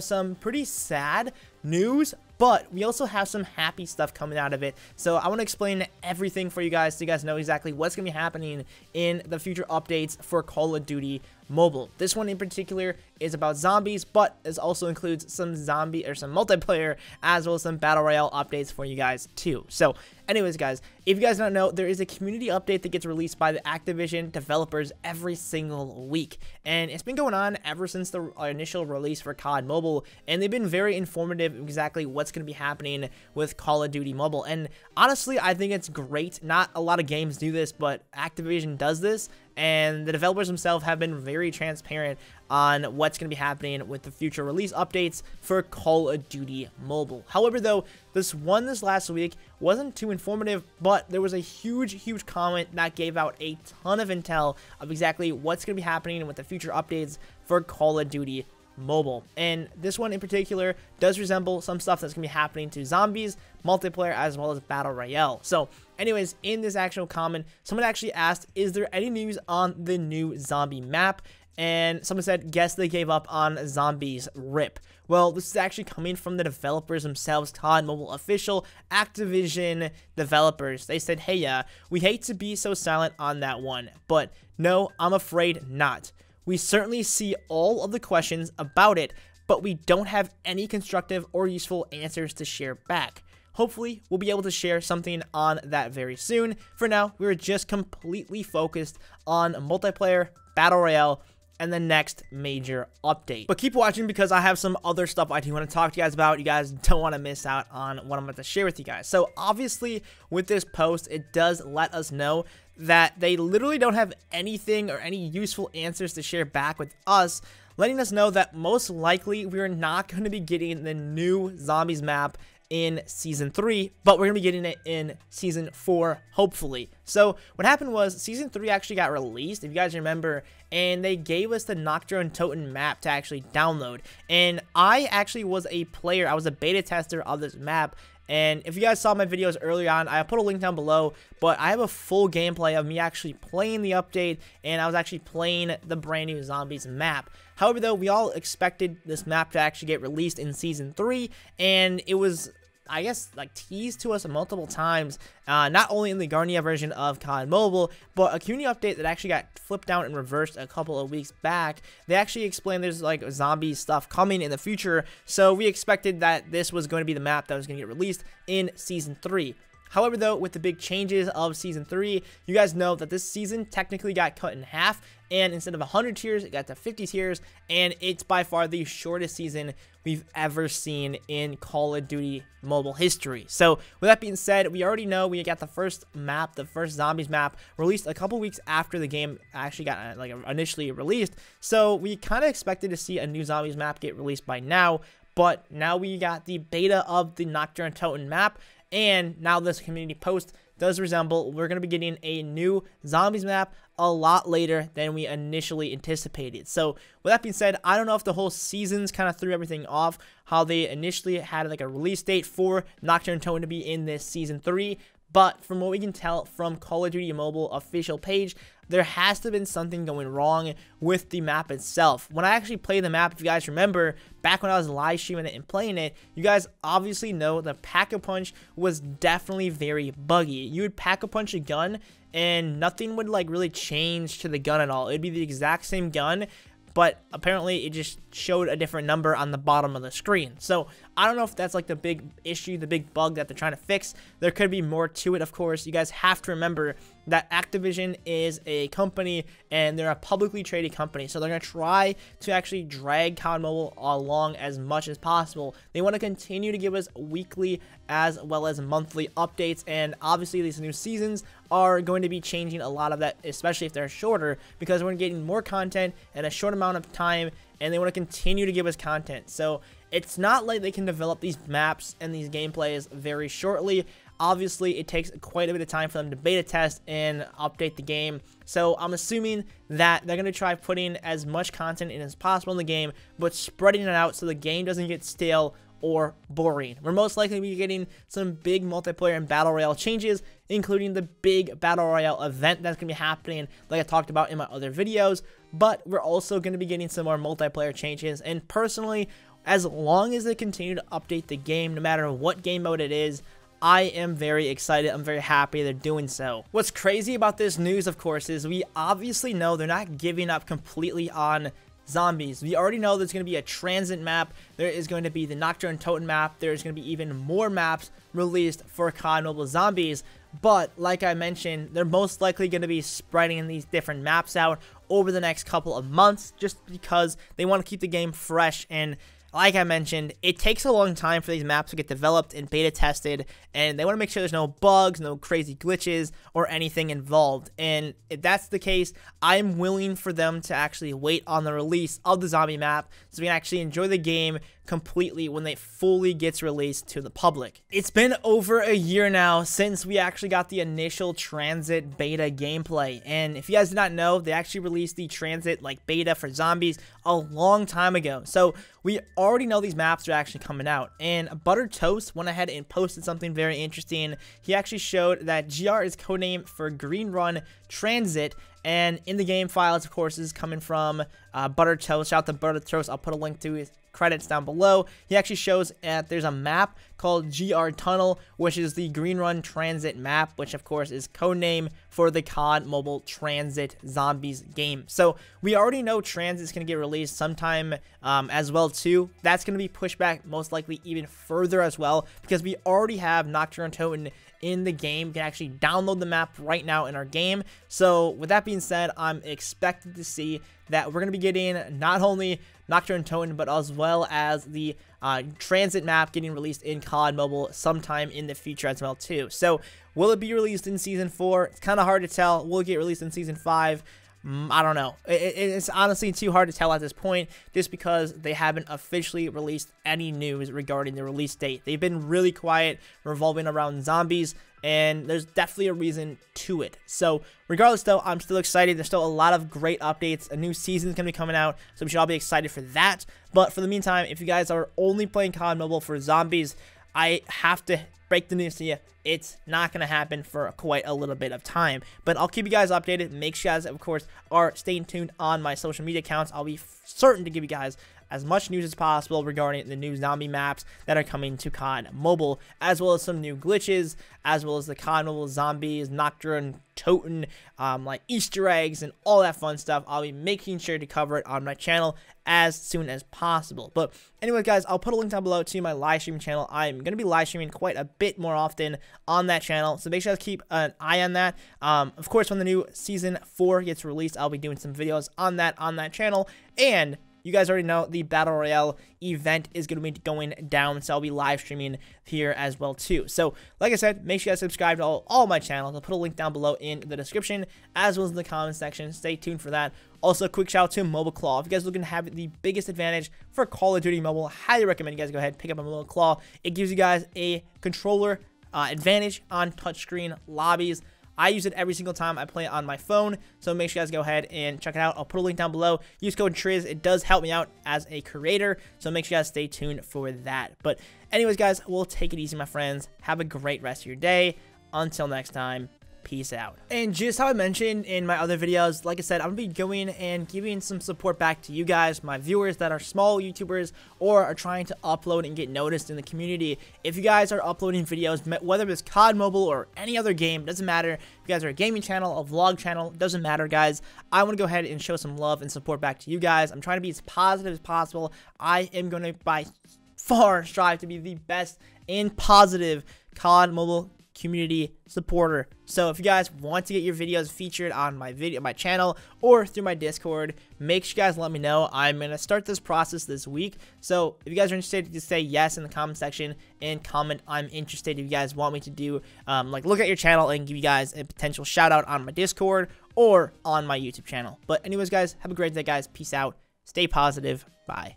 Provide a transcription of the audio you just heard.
some pretty sad news, but we also have some happy stuff coming out of it. So I want to explain everything for you guys so you guys know exactly what's going to be happening in the future updates for Call of Duty Mobile. This one in particular is about zombies, but it also includes some zombie or some multiplayer as well as some battle royale updates for you guys too. So anyways guys, if you guys don't know, there is a community update that gets released by the Activision developers every single week. And it's been going on ever since the initial release for COD Mobile, and they've been very informative exactly what's going to be happening with Call of Duty Mobile. And honestly, I think it's great. Not a lot of games do this, but Activision does this, and the developers themselves have been very transparent on what's going to be happening with the future release updates for Call of Duty Mobile. However, though, this one this last week wasn't too informative, but there was a huge, huge comment that gave out a ton of intel of exactly what's going to be happening with the future updates for Call of Duty mobile. And this one in particular does resemble some stuff that's going to be happening to zombies, multiplayer, as well as battle royale. So anyways, in this actual comment, someone actually asked, is there any news on the new zombie map? And someone said, guess they gave up on zombies rip. Well, this is actually coming from the developers themselves, COD Mobile official Activision developers. They said, hey, yeah, uh, we hate to be so silent on that one, but no, I'm afraid not. We certainly see all of the questions about it, but we don't have any constructive or useful answers to share back. Hopefully, we'll be able to share something on that very soon. For now, we're just completely focused on multiplayer, Battle Royale, and the next major update. But keep watching because I have some other stuff I do want to talk to you guys about. You guys don't want to miss out on what I'm about to share with you guys. So obviously with this post, it does let us know that they literally don't have anything or any useful answers to share back with us, letting us know that most likely we're not going to be getting the new zombies map in season 3, but we're to be getting it in season 4, hopefully. So, what happened was season 3 actually got released, if you guys remember, and they gave us the Nocturne Totem map to actually download. And I actually was a player, I was a beta tester of this map, and if you guys saw my videos earlier on, I put a link down below, but I have a full gameplay of me actually playing the update, and I was actually playing the brand new Zombies map. However, though, we all expected this map to actually get released in Season 3, and it was I guess, like teased to us multiple times, uh, not only in the Garena version of COD Mobile, but a community update that actually got flipped down and reversed a couple of weeks back. They actually explained there's like zombie stuff coming in the future, so we expected that this was going to be the map that was going to get released in Season 3. However, though, with the big changes of Season 3, you guys know that this season technically got cut in half, and instead of 100 tiers, it got to 50 tiers, and it's by far the shortest season we've ever seen in Call of Duty mobile history. So, with that being said, we already know we got the first map, the first Zombies map, released a couple weeks after the game actually got uh, like initially released, so we kind of expected to see a new Zombies map get released by now, but now we got the beta of the Nocturne Totem map, and now this community post does resemble, we're going to be getting a new zombies map a lot later than we initially anticipated. So with that being said, I don't know if the whole seasons kind of threw everything off, how they initially had like a release date for Nocturne Totem to be in this season 3, but from what we can tell from Call of Duty Mobile official page, there has to have been something going wrong with the map itself. When I actually played the map, if you guys remember, back when I was live streaming it and playing it, you guys obviously know the Pack-a-Punch was definitely very buggy. You would Pack-a-Punch a gun and nothing would like really change to the gun at all. It'd be the exact same gun, but apparently it just showed a different number on the bottom of the screen. So I don't know if that's like the big issue, the big bug that they're trying to fix. There could be more to it, of course. You guys have to remember that Activision is a company and they're a publicly traded company. So they're going to try to actually drag COD Mobile along as much as possible. They want to continue to give us weekly as well as monthly updates. And obviously these new seasons are going to be changing a lot of that, especially if they're shorter, because we're getting more content in a short amount of time and they want to continue to give us content. So it's not like they can develop these maps and these gameplays very shortly. Obviously, it takes quite a bit of time for them to beta test and update the game. So I'm assuming that they're going to try putting as much content in as possible in the game, but spreading it out so the game doesn't get stale or boring. We're most likely to be getting some big multiplayer and battle royale changes, including the big battle royale event that's going to be happening, like I talked about in my other videos. But we're also going to be getting some more multiplayer changes. And personally, as long as they continue to update the game, no matter what game mode it is, I am very excited. I'm very happy they're doing so. What's crazy about this news, of course, is we obviously know they're not giving up completely on zombies. We already know there's going to be a Tranzit map. There is going to be the Nocturne Totem map. There's going to be even more maps released for COD Mobile Zombies. But like I mentioned, they're most likely going to be spreading these different maps out over the next couple of months just because they want to keep the game fresh and like I mentioned, it takes a long time for these maps to get developed and beta tested, and they want to make sure there's no bugs, no crazy glitches, or anything involved. And if that's the case, I'm willing for them to actually wait on the release of the zombie map so we can actually enjoy the game completely when it fully gets released to the public. It's been over a year now since we actually got the initial Tranzit beta gameplay, and if you guys did not know, they actually released the Tranzit like beta for zombies a long time ago. So we already know these maps are actually coming out, and Butter Toast went ahead and posted something very interesting. He actually showed that GR is codename for Green Run Tranzit, and in the game files, of course, is coming from uh, Butter Toast. Shout out to Butter Toast. I'll put a link to his credits down below. He actually shows that there's a map called GR Tunnel, which is the Green Run Tranzit map, which of course is codename for the COD Mobile Tranzit Zombies game. So we already know Tranzit is going to get released sometime um, as well too. That's going to be pushed back most likely even further as well because we already have Nocturne Totem in the game. You can actually download the map right now in our game. So with that being said, I'm expected to see that we're going to be getting not only Nocturne Totem, but as well as the uh, Tranzit map getting released in COD Mobile sometime in the future as well too. So will it be released in Season 4? It's kind of hard to tell. Will it get released in Season 5? Mm, I don't know. It, it's honestly too hard to tell at this point just because they haven't officially released any news regarding the release date. They've been really quiet revolving around zombies and there's definitely a reason to it. So regardless though, I'm still excited. There's still a lot of great updates. A new season's going to be coming out, so we should all be excited for that. But for the meantime, if you guys are only playing COD Mobile for zombies, I have to break the news to you. It's not going to happen for quite a little bit of time. But I'll keep you guys updated. Make sure you guys, of course, are staying tuned on my social media accounts. I'll be certain to give you guys as much news as possible regarding the new zombie maps that are coming to COD Mobile, as well as some new glitches, as well as the COD Mobile zombies, Nocturne, Totem, um, like Easter eggs, and all that fun stuff. I'll be making sure to cover it on my channel as soon as possible. But anyway, guys, I'll put a link down below to my live streaming channel. I'm going to be live streaming quite a bit more often on that channel, so make sure to keep an eye on that. Um, of course, when the new Season 4 gets released, I'll be doing some videos on that on that channel, and you guys already know the Battle Royale event is going to be going down, so I'll be live streaming here as well too. So, like I said, make sure you guys subscribe to all, all my channels. I'll put a link down below in the description as well as in the comment section. Stay tuned for that. Also, quick shout out to Mobile Claw. If you guys looking to have the biggest advantage for Call of Duty Mobile, highly recommend you guys go ahead and pick up a Mobile Claw. It gives you guys a controller uh, advantage on touchscreen lobbies. I use it every single time I play it on my phone, so make sure you guys go ahead and check it out. I'll put a link down below. Use code TRIZ. It does help me out as a creator, so make sure you guys stay tuned for that. But anyways, guys, we'll take it easy, my friends. Have a great rest of your day. Until next time, peace out. And just how I mentioned in my other videos, like I said, I'm going to be going and giving some support back to you guys, my viewers that are small YouTubers or are trying to upload and get noticed in the community. If you guys are uploading videos, whether it's COD Mobile or any other game, doesn't matter. If you guys are a gaming channel, a vlog channel, doesn't matter, guys. I want to go ahead and show some love and support back to you guys. I'm trying to be as positive as possible. I am going to, by far, strive to be the best and positive COD Mobile community supporter. So if you guys want to get your videos featured on my video, my channel, or through my Discord, make sure you guys let me know. I'm gonna start this process this week. So if you guys are interested, just say yes in the comment section and comment I'm interested. If you guys want me to do, um, like look at your channel and give you guys a potential shout out on my Discord or on my YouTube channel. But anyways, guys, have a great day, guys. Peace out. Stay positive. Bye.